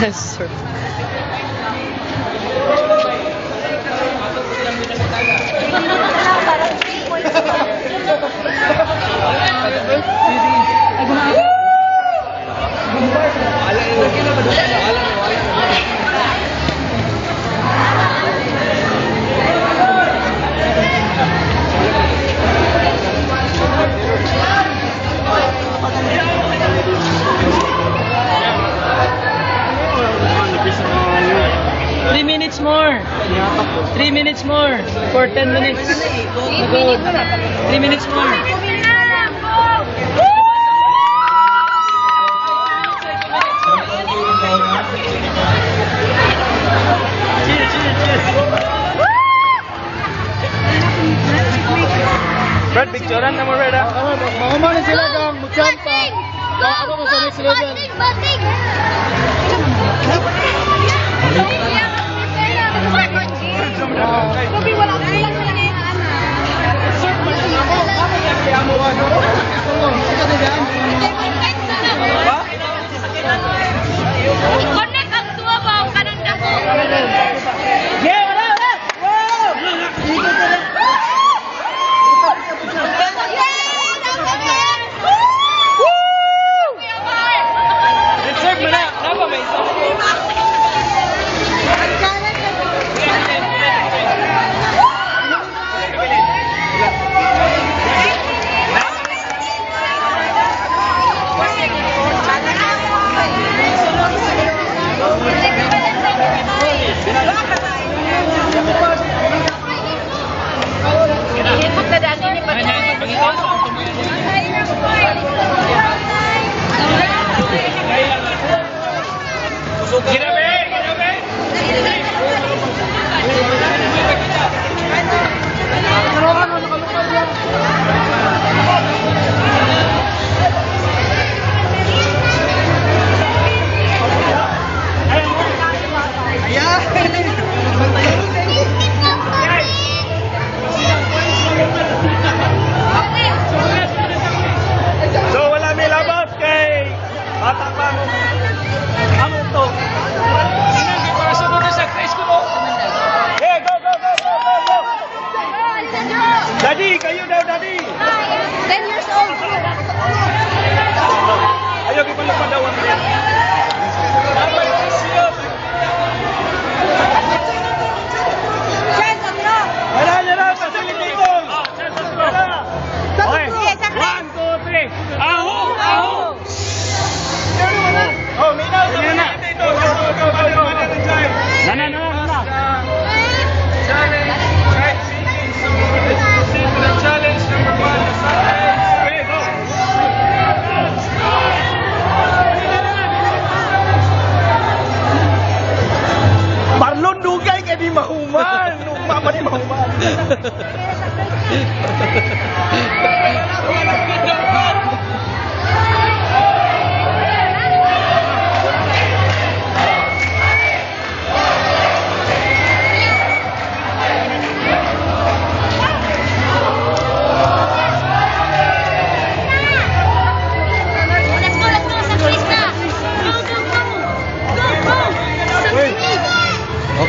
that's sort of. minutes more. For 10 minutes. 3 minutes more. Cheer, cheer, cheer. Brad, picturean na mo, Brad. Mga mga sila kang go. Bating! Bating! go.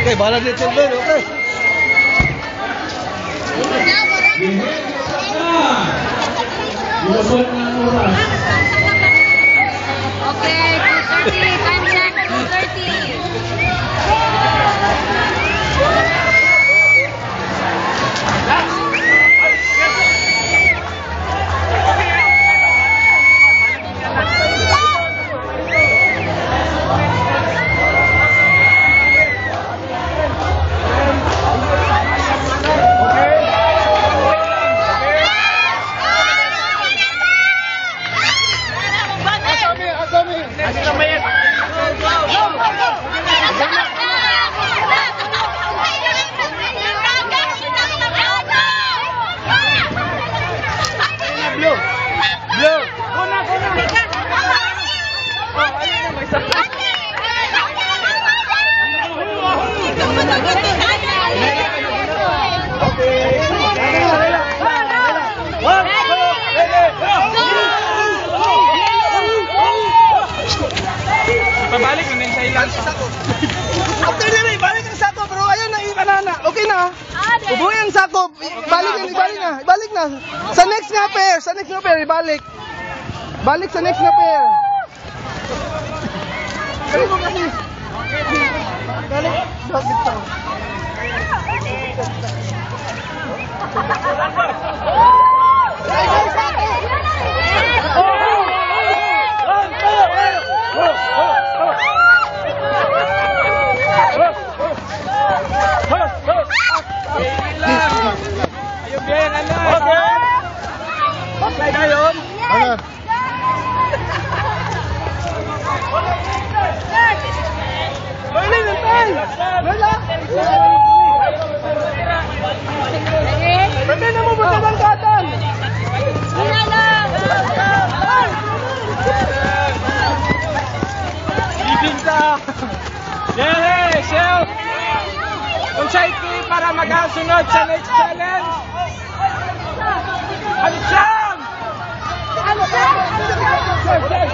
Okay, ওকে ভাড়া দিয়ে চলবেন ওকে Okay, 2.30, time check, 2.30. sa ilang sako. After nila, ibalik ang sako bro. Ayun na, ibanana. Okay na. Ah. Ubuhay ang sako. Ibalik na, ibalik na. Ibalik na. Sa next nga pair. Sa next nga pair, ibalik. Balik sa next nga pair. Balik mo kasi. Balik. Bakit pa? Key para magasunod sa next challenge? Alisang! Ano ba? Okay,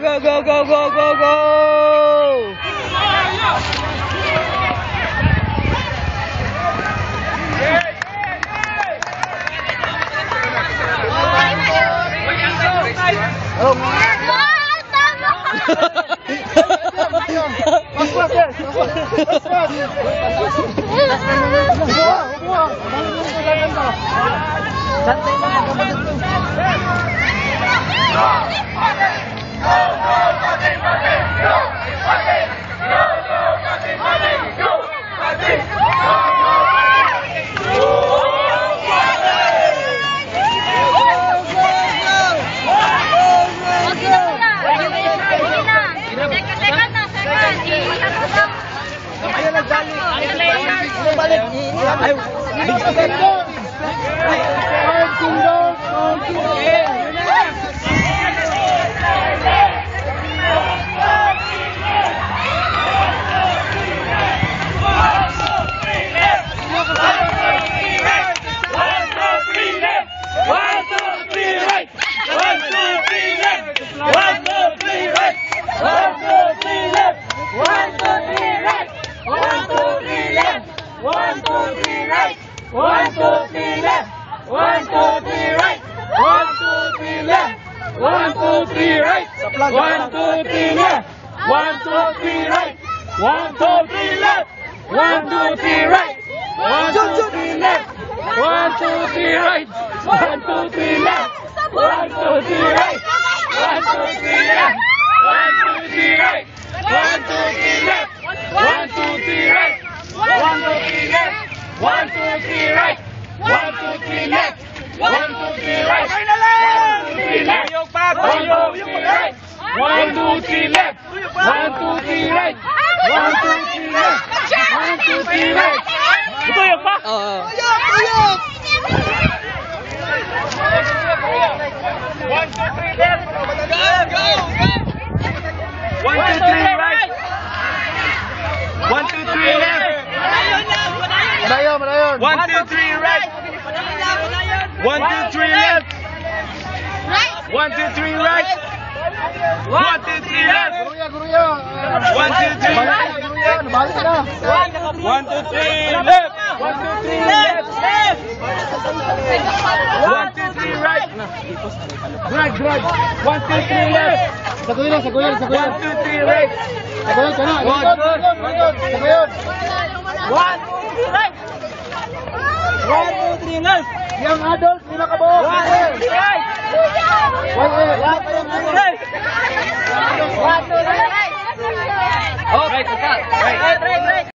go, go, go, go, go, go. go banget kamu. No, no, nothing, nothing, no, nothing, no, no, nothing, nothing, no. Two, three. One, two, three, left. One, two, three, right. One, two, three, left. One, two, three, right. One, two, three, left. One, two, three, right. One, two, three, left. One, two, three, right. One, two, three, left. One, two, three, right. Two, three, right. One, two, three, left. One, two, three, right. One, two, three, left. One, two, three, left. One, two, three, right. Drag, drag. One, two, three, left. Sa guyod, sa guyod, sa One, two, three, right. Sa guyod ka na. One, Likod, two. Pilipinas. Young adult, pinakabo. One life. One right, right, right, right, right.